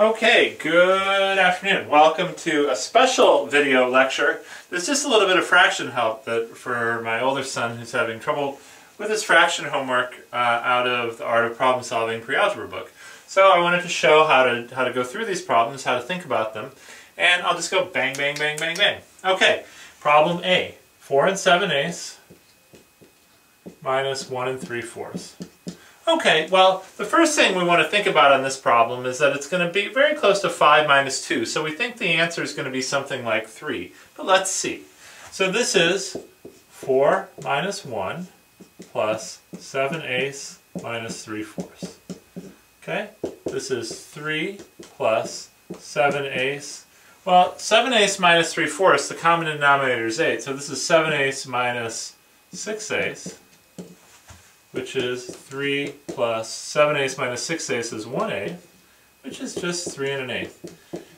Okay, good afternoon. Welcome to a special video lecture. There's just a little bit of fraction help that for my older son who's having trouble with his fraction homework uh, out of the Art of Problem Solving pre-algebra book. So I wanted to show how to, how to go through these problems, how to think about them, and I'll just go bang, bang, bang, bang, bang. Okay, problem A, 4 and 7 eighths minus 1 and 3 fourths. Okay, well, the first thing we want to think about on this problem is that it's going to be very close to 5 minus 2. So we think the answer is going to be something like 3. But let's see. So this is 4 minus 1 plus 7 eighths minus 3 fourths. Okay, this is 3 plus 7 eighths. Well, 7 eighths minus 3 fourths, the common denominator is 8. So this is 7 eighths minus 6 eighths which is 3 plus 7 eighths minus 6 eighths is 1 eighth, which is just 3 and an eighth.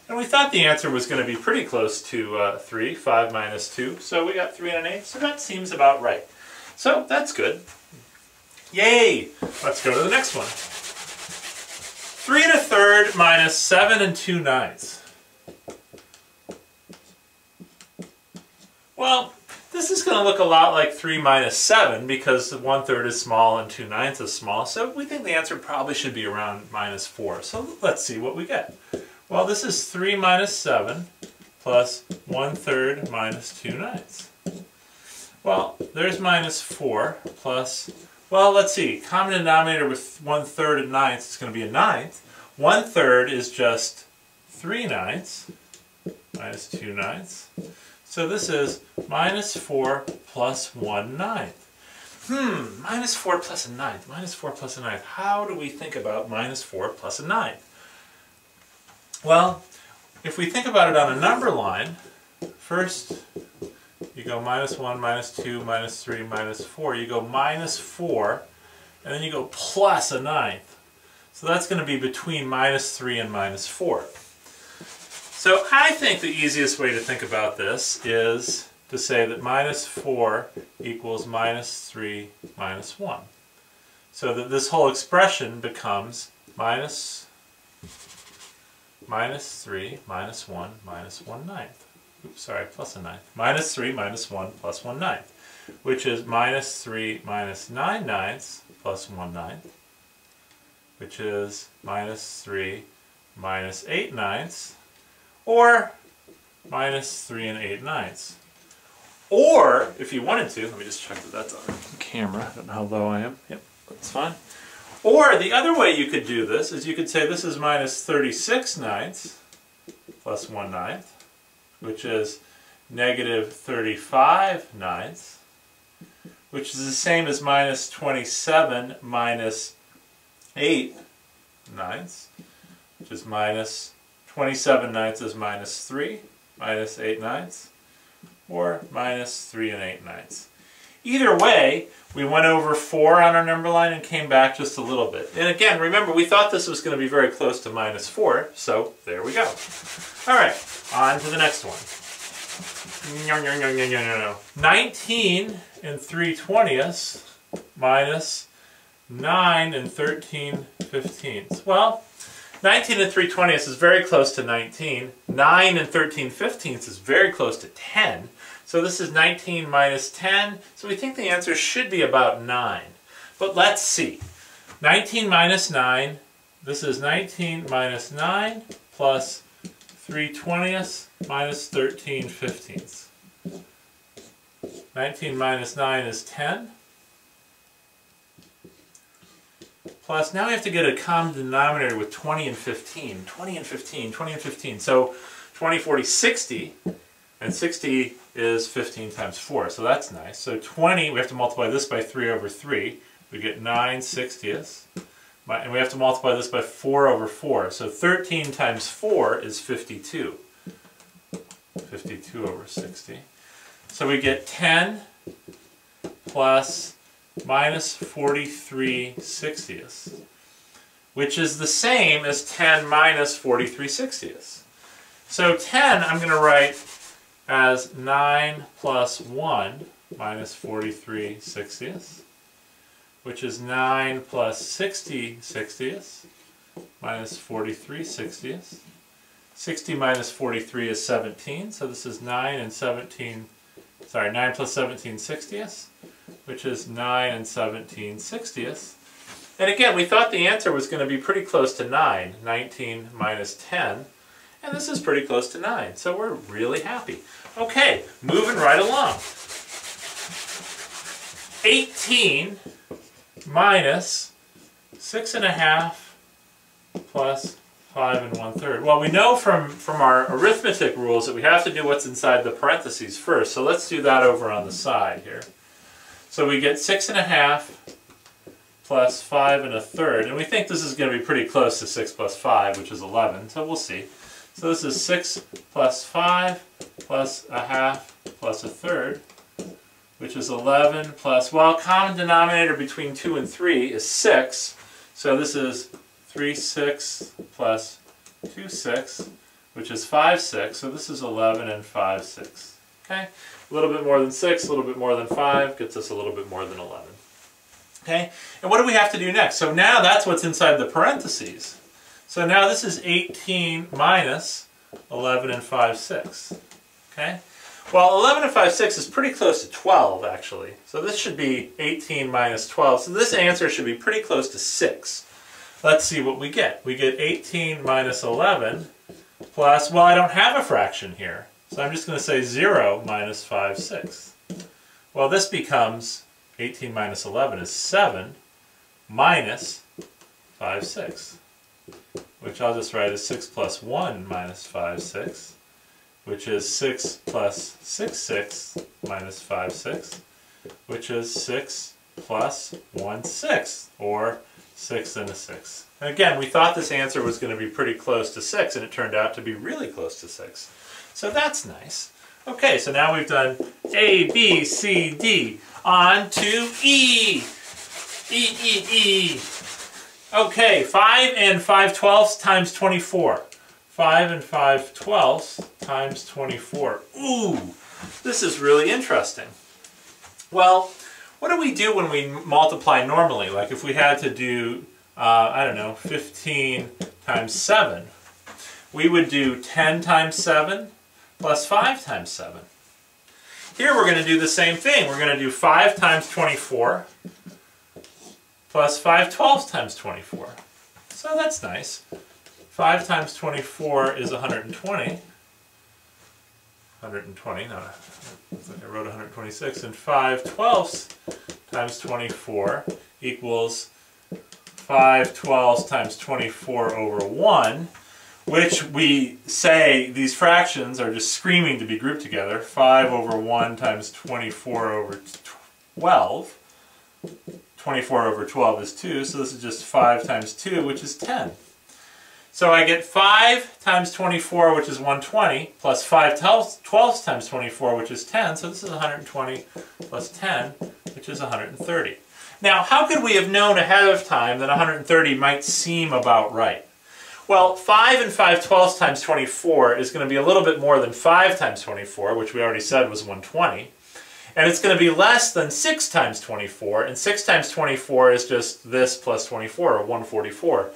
And we thought the answer was going to be pretty close to uh, 3, 5 minus 2, so we got 3 and an eighth, so that seems about right. So that's good. Yay! Let's go to the next one. 3 and a third minus 7 and 2 ninths. Well, this is going to look a lot like 3 minus 7 because 1 third is small and 2 ninths is small. So we think the answer probably should be around minus 4. So let's see what we get. Well, this is 3 minus 7 plus 1 third minus 2 ninths. Well, there's minus 4 plus, well, let's see. Common denominator with 1 third and ninths is going to be a ninth. 1 third is just 3 ninths minus 2 ninths. So this is minus 4 plus 1 ninth. Hmm, minus 4 plus a ninth, minus 4 plus a ninth. How do we think about minus 4 plus a ninth? Well, if we think about it on a number line, first you go minus 1, minus 2, minus 3, minus 4. You go minus 4, and then you go plus a ninth. So that's going to be between minus 3 and minus 4. So I think the easiest way to think about this is to say that minus 4 equals minus 3 minus 1. So that this whole expression becomes minus, minus 3 minus 1 minus 1 ninth. Oops, sorry, plus a ninth. Minus 3 minus 1 plus 1 ninth, which is minus 3 minus 9 ninths plus 1 ninth, which is minus 3 minus 8 ninths or minus 3 and 8 ninths. Or, if you wanted to, let me just check that that's on camera. I don't know how low I am. Yep, that's fine. Or the other way you could do this is you could say this is minus 36 ninths plus 1 ninth, which is negative 35 ninths, which is the same as minus 27 minus 8 ninths, which is minus 27 ninths is minus 3, minus 8 ninths, or minus 3 and 8 ninths. Either way, we went over 4 on our number line and came back just a little bit. And again, remember, we thought this was going to be very close to minus 4, so there we go. All right, on to the next one. 19 and 3 twentieths minus 9 and 13 fifteenths. Well, 19 and 3 twentieths is very close to 19. 9 and 13 fifteenths is very close to 10. So this is 19 minus 10. So we think the answer should be about 9. But let's see. 19 minus 9. This is 19 minus 9 plus 3 twentieths minus 13 fifteenths. 19 minus 9 is 10. Plus, now we have to get a common denominator with 20 and 15. 20 and 15, 20 and 15. So 20, 40, 60, and 60 is 15 times 4, so that's nice. So 20, we have to multiply this by 3 over 3. We get 9 60ths. And we have to multiply this by 4 over 4. So 13 times 4 is 52. 52 over 60. So we get 10 plus minus 43 sixtieths, which is the same as 10 minus 43 sixtieths. So 10 I'm going to write as 9 plus 1 minus 43 sixtieths, which is 9 plus 60 sixtieths, minus 43 60ths. 60 minus 43 is 17, so this is 9 and 17, sorry, 9 plus 17 60ths, which is 9 and 17 60ths. And again, we thought the answer was going to be pretty close to 9, 19 minus 10, and this is pretty close to 9, so we're really happy. Okay, moving right along. 18 minus 6.5 plus 5 and 1 third. Well, we know from, from our arithmetic rules that we have to do what's inside the parentheses first, so let's do that over on the side here. So we get 6.5 plus 5 and a third, and we think this is going to be pretty close to 6 plus 5, which is 11, so we'll see. So this is 6 plus 5 plus a half plus a third, which is 11 plus, well, common denominator between 2 and 3 is 6. So this is 3 6 plus 2 6, which is 5 6. So this is 11 and 5 6. Okay? A little bit more than 6, a little bit more than 5, gets us a little bit more than 11. Okay? And what do we have to do next? So now that's what's inside the parentheses. So now this is 18 minus 11 and 5 6. Okay? Well, 11 and 5 6 is pretty close to 12, actually. So this should be 18 minus 12. So this answer should be pretty close to 6. Let's see what we get. We get 18 minus 11 plus, well, I don't have a fraction here. So I'm just going to say 0 minus 5 6. Well, this becomes 18 minus 11 is 7 minus 5 6, which I'll just write as 6 plus 1 minus 5 6 which is 6 plus 6 6 minus 5 6, which is 6 plus 1 6, or 6 and a 6. And again, we thought this answer was going to be pretty close to 6, and it turned out to be really close to 6. So that's nice. Okay, so now we've done A, B, C, D. On to E. E, E, E. Okay, 5 and 5 twelfths times 24. 5 and 5 twelfths times 24. Ooh, this is really interesting. Well, what do we do when we multiply normally? Like if we had to do, uh, I don't know, 15 times 7, we would do 10 times 7 plus 5 times 7. Here we're going to do the same thing. We're going to do 5 times 24 plus 5 twelfths times 24. So that's nice. 5 times 24 is 120. 120, no, I wrote 126. And 5 twelfths times 24 equals 5 twelfths times 24 over 1, which we say these fractions are just screaming to be grouped together. 5 over 1 times 24 over 12. 24 over 12 is 2, so this is just 5 times 2, which is 10. So I get 5 times 24, which is 120, plus 5 twelfths times 24, which is 10. So this is 120 plus 10, which is 130. Now, how could we have known ahead of time that 130 might seem about right? Well, 5 and 5 twelfths times 24 is going to be a little bit more than 5 times 24, which we already said was 120. And it's going to be less than 6 times 24, and 6 times 24 is just this plus 24, or 144.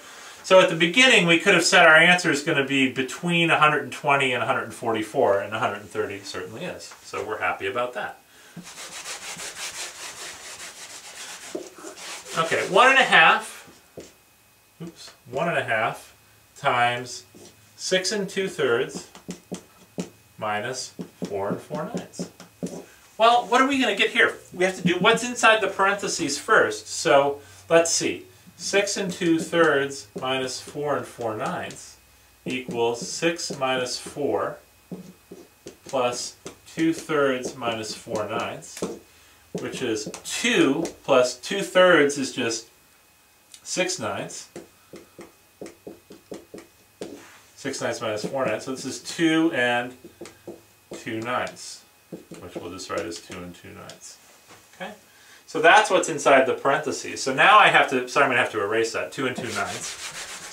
So at the beginning, we could have said our answer is going to be between 120 and 144, and 130 certainly is. So we're happy about that. Okay, one and a half, oops, one and a half times six and two thirds minus four and four ninths. Well, what are we going to get here? We have to do what's inside the parentheses first. So let's see. 6 and 2 thirds minus 4 and 4 ninths equals 6 minus 4 plus 2 thirds minus 4 ninths, which is 2 plus 2 thirds is just 6 ninths. 6 ninths minus 4 ninths, so this is 2 and 2 ninths, which we'll just write as 2 and 2 ninths. Okay? So that's what's inside the parentheses. So now I have to, sorry, I'm going to have to erase that, 2 and 2 ninths.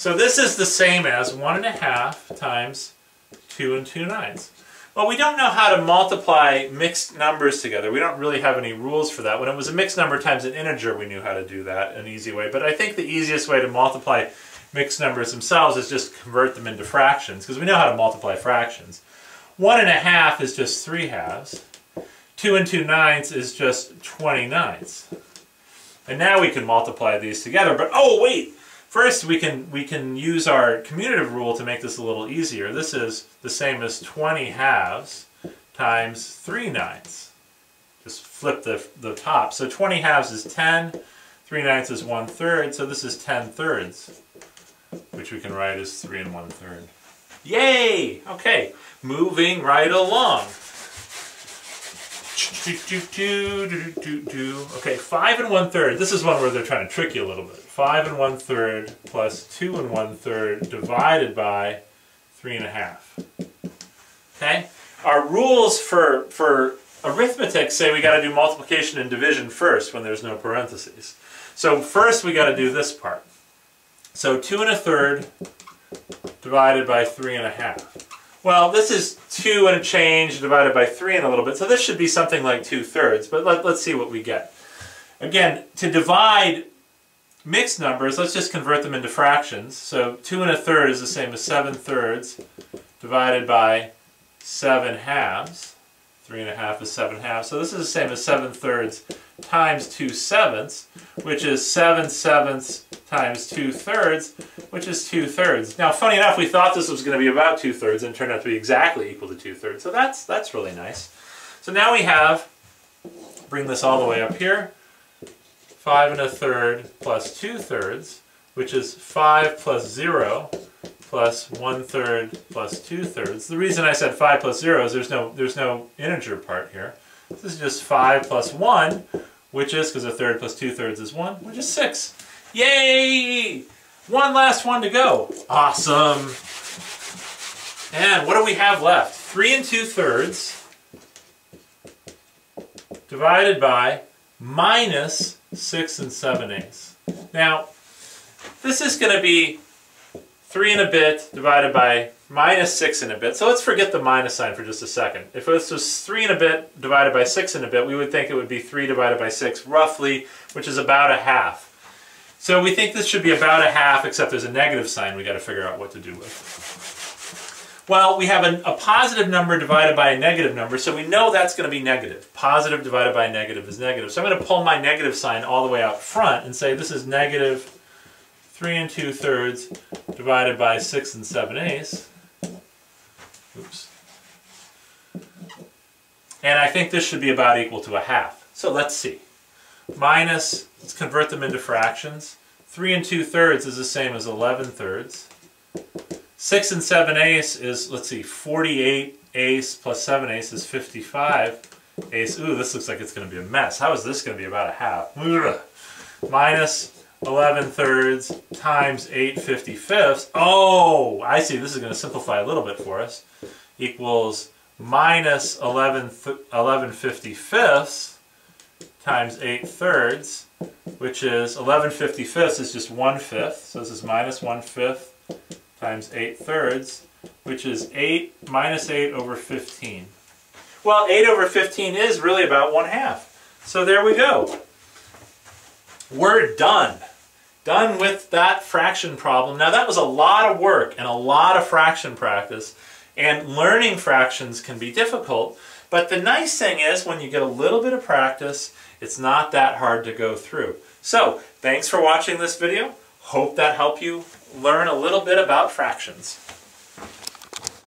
So this is the same as 1 and a half times 2 and 2 ninths. Well, we don't know how to multiply mixed numbers together. We don't really have any rules for that. When it was a mixed number times an integer, we knew how to do that an easy way. But I think the easiest way to multiply mixed numbers themselves is just convert them into fractions, because we know how to multiply fractions. One and a half is just three halves. Two and two ninths is just 20 ninths. And now we can multiply these together, but oh wait! First we can, we can use our commutative rule to make this a little easier. This is the same as 20 halves times 3 ninths. Just flip the, the top. So 20 halves is 10, 3 ninths is 1 third, so this is 10 thirds, which we can write as 3 and 1 third. Yay! Okay, moving right along. Okay, 5 and 1 third. This is one where they're trying to trick you a little bit. 5 and 1 third plus 2 and 1 third divided by 3 and a half. Okay? Our rules for, for arithmetic say we got to do multiplication and division first when there's no parentheses. So first we got to do this part. So 2 and a third divided by 3 and a half. Well, this is 2 and a change divided by 3 and a little bit, so this should be something like 2 thirds, but let, let's see what we get. Again, to divide mixed numbers, let's just convert them into fractions. So 2 and a third is the same as 7 thirds divided by 7 halves. 3 and a half is 7 halves. So this is the same as 7 thirds times 2 sevenths, which is 7 sevenths times 2 thirds, which is 2 thirds. Now, funny enough, we thought this was going to be about 2 thirds and turned out to be exactly equal to 2 thirds. So that's, that's really nice. So now we have, bring this all the way up here, 5 and a third plus 2 thirds, which is 5 plus 0 plus 1 third plus 2 thirds. The reason I said 5 plus 0 is there's no, there's no integer part here. This is just 5 plus 1, which is, because a third plus 2 thirds is 1, which is 6. Yay! One last one to go. Awesome. And what do we have left? 3 and 2 thirds divided by minus 6 and 7 eighths. Now, this is going to be 3 and a bit divided by minus 6 and a bit. So let's forget the minus sign for just a second. If this was 3 and a bit divided by 6 and a bit, we would think it would be 3 divided by 6 roughly, which is about a half. So we think this should be about a half, except there's a negative sign we got to figure out what to do with. Well, we have a, a, positive number divided by a negative number, so we know that's going to be negative. Positive divided by negative is negative. So I'm going to pull my negative sign all the way out front and say this is negative 3 and 2 thirds divided by 6 and 7 eighths. Oops. And I think this should be about equal to a half. So let's see. Minus, let's convert them into fractions. 3 and 2 thirds is the same as 11 thirds. 6 and 7 eighths is, let's see, 48 eighths plus 7 eighths is 55 eighths. Ooh, this looks like it's going to be a mess. How is this going to be about a half? Minus 11 thirds times 8 55ths. Oh, I see. This is going to simplify a little bit for us. Equals minus 11, 11 55ths times 8 thirds, which is 11 55ths is just 1 fifth. So this is minus 1 fifth times 8 thirds, which is 8 minus 8 over 15. Well, 8 over 15 is really about 1 half. So there we go. We're done. Done with that fraction problem. Now that was a lot of work and a lot of fraction practice. And learning fractions can be difficult. But the nice thing is when you get a little bit of practice, it's not that hard to go through. So, thanks for watching this video. Hope that helped you learn a little bit about fractions.